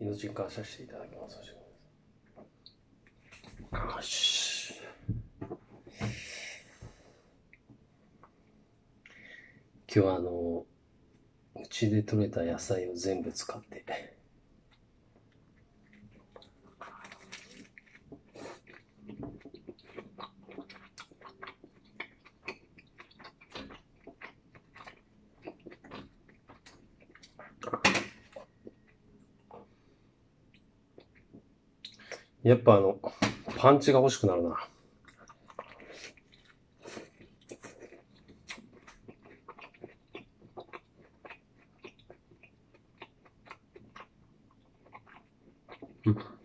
命に感謝していただきます。よし。今日はあの、うちで採れた野菜を全部使って、やっぱあの、パンチが欲しくなるな。うん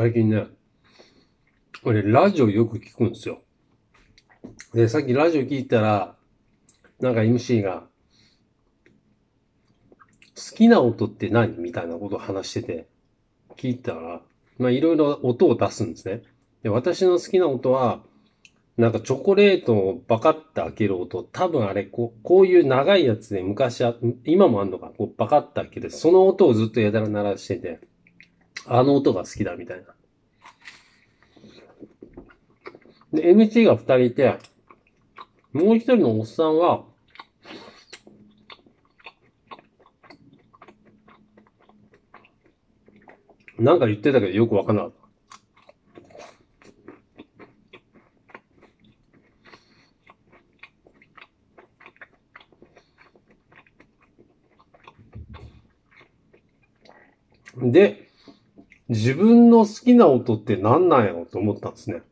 最近ね、俺ラジオよく聞くんですよ。で、さっきラジオ聞いたら、なんか MC が、好きな音って何みたいなことを話してて、聞いたら、まあいろいろ音を出すんですね。で、私の好きな音は、なんかチョコレートをバカって開ける音、多分あれ、こう、こういう長いやつで昔あ、今もあんのか、こうバカって開ける、その音をずっとやたら鳴らしてて、あの音が好きだみたいな。で、MC が二人いて、もう一人のおっさんは、なんか言ってたけどよくわかんなかった。で、自分の好きな音って何なんやろと思ったんですね。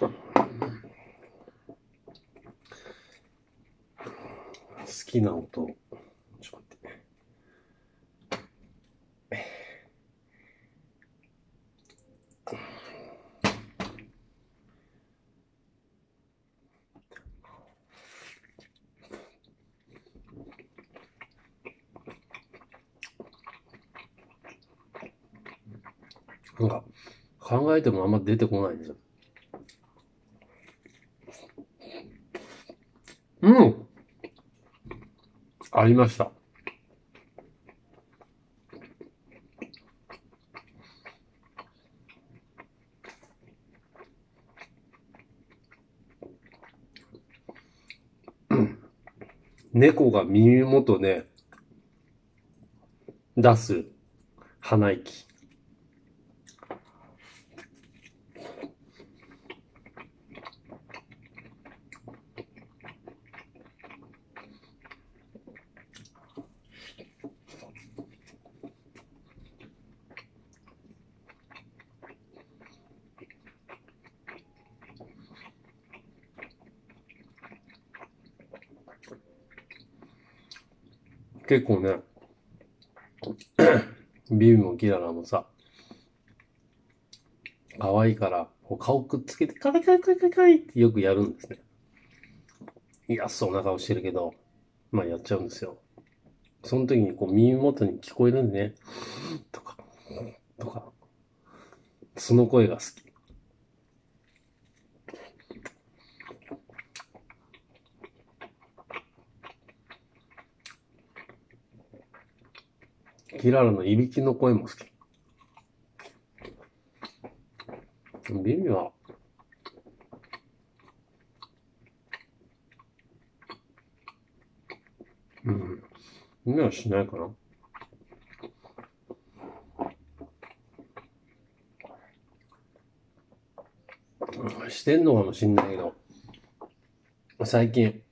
好きな音。ちょっと待って。なんか、考えてもあんま出てこないんですよ。うんありました。猫が耳元で出す鼻息。結構ね、ビビもキララもさ、可愛いから、顔くっつけて、カリカリカリカリカリってよくやるんですね。嫌そうな顔してるけど、まあやっちゃうんですよ。その時にこう耳元に聞こえるんでね、とか、とか、その声が好き。キララのいびきの声も好き。ビビは、うん。ビビはしないかな。してんのかもしんないけど、最近、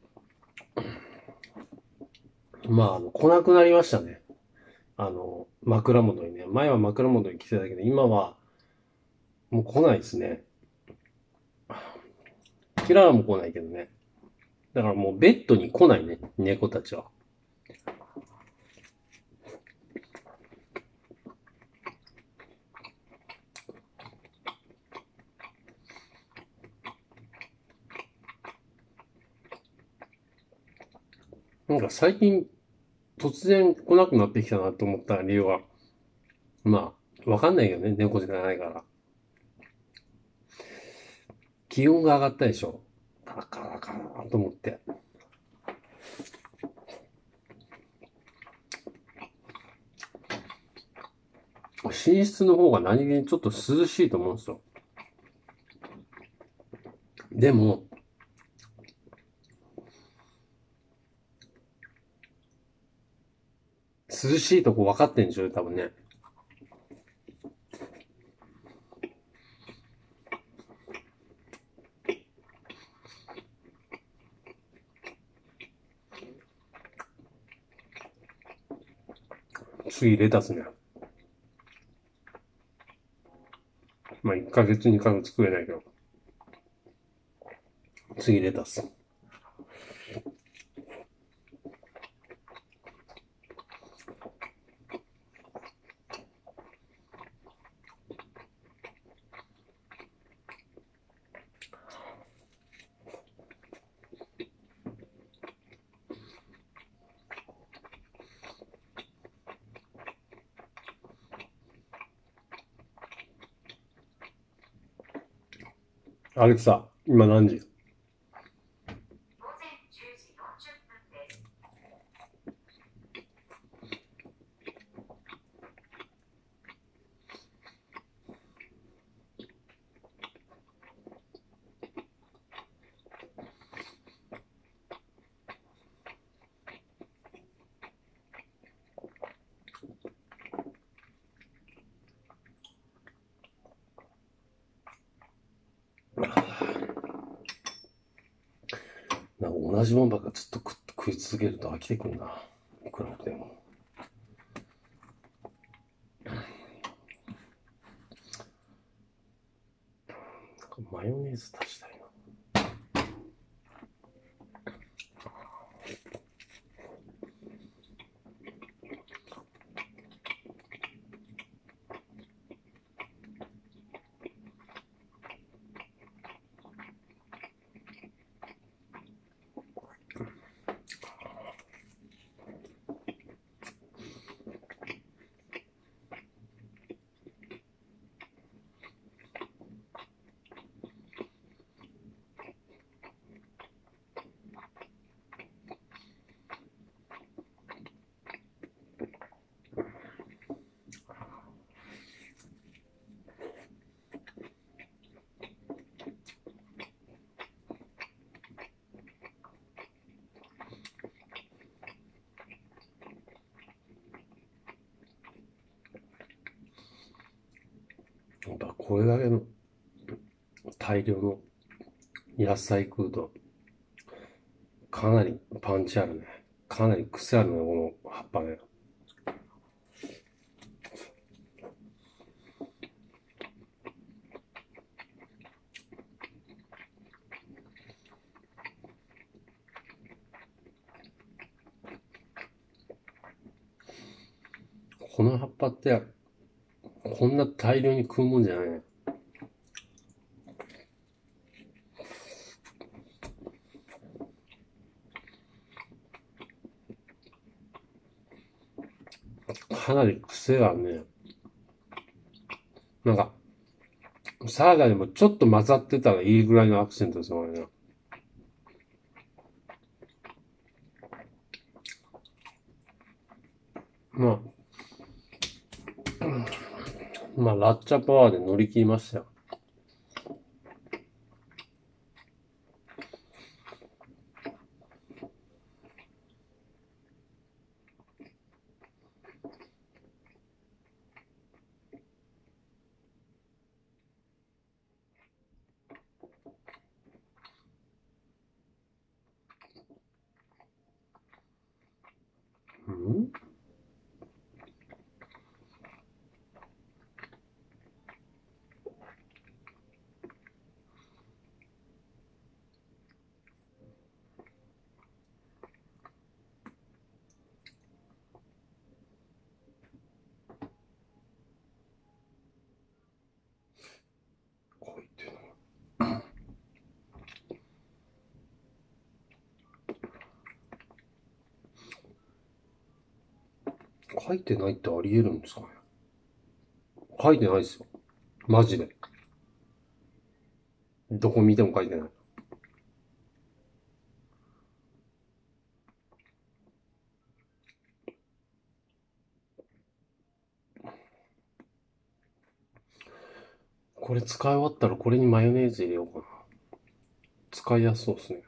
まあ、あの、来なくなりましたね。枕元にね。前は枕元に来てたけど、今は、もう来ないですね。キララも来ないけどね。だからもうベッドに来ないね、猫たちは。なんか最近突然来なくなってきたなと思った理由は、まあ、わかんないけどね、猫じゃないから。気温が上がったでしょ。だからかなと思って。寝室の方が何気にちょっと涼しいと思うんですよ。でも、涼しいとこ分かってんでしょ多分ね。次レタスね。まあ、1ヶ月2ヶ月食えないけど。次レタス。アレクサ、今何時？同じもんばっかずっと食い続けると飽きてくるな。いくらでも。マヨネーズ足やっぱこれだけの大量の野菜食うと、かなりパンチあるね。かなり癖あるね、この葉っぱね。この葉っぱってこんな大量に食うもんじゃない。かなり癖がね、なんか、サラダでもちょっと混ざってたらいいぐらいのアクセントですよ、これね。まあ、まあ、ラッチャパワーで乗り切りましたよ。うん書いてないってあり得るんですかね？書いてないですよ。マジで。どこ見ても書いてない。これ使い終わったらこれにマヨネーズ入れようかな。使いやすそうですね。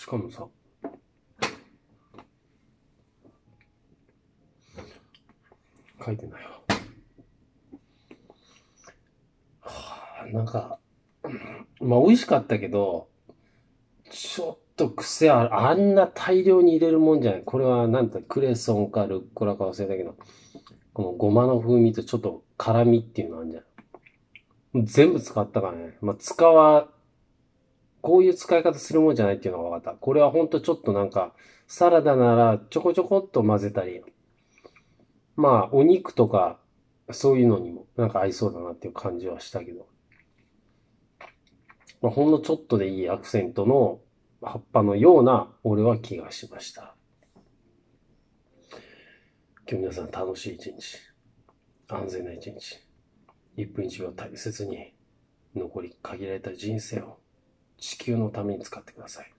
しかもさ、書いてないわ。はあ、なんか、まあ美味しかったけど、ちょっと癖ある。あんな大量に入れるもんじゃない。これはなんて、クレソンかルッコラか忘れたけど、このごまの風味とちょっと辛みっていうのあるじゃない全部使ったからね。まあ、使わ、こういう使い方するもんじゃないっていうのが分かった。これはほんとちょっとなんか、サラダならちょこちょこっと混ぜたり、まあ、お肉とか、そういうのにもなんか合いそうだなっていう感じはしたけど。まあ、ほんのちょっとでいいアクセントの葉っぱのような俺は気がしました。今日皆さん楽しい一日、安全な一日、一分一秒大切に残り限られた人生を地球のために使ってください。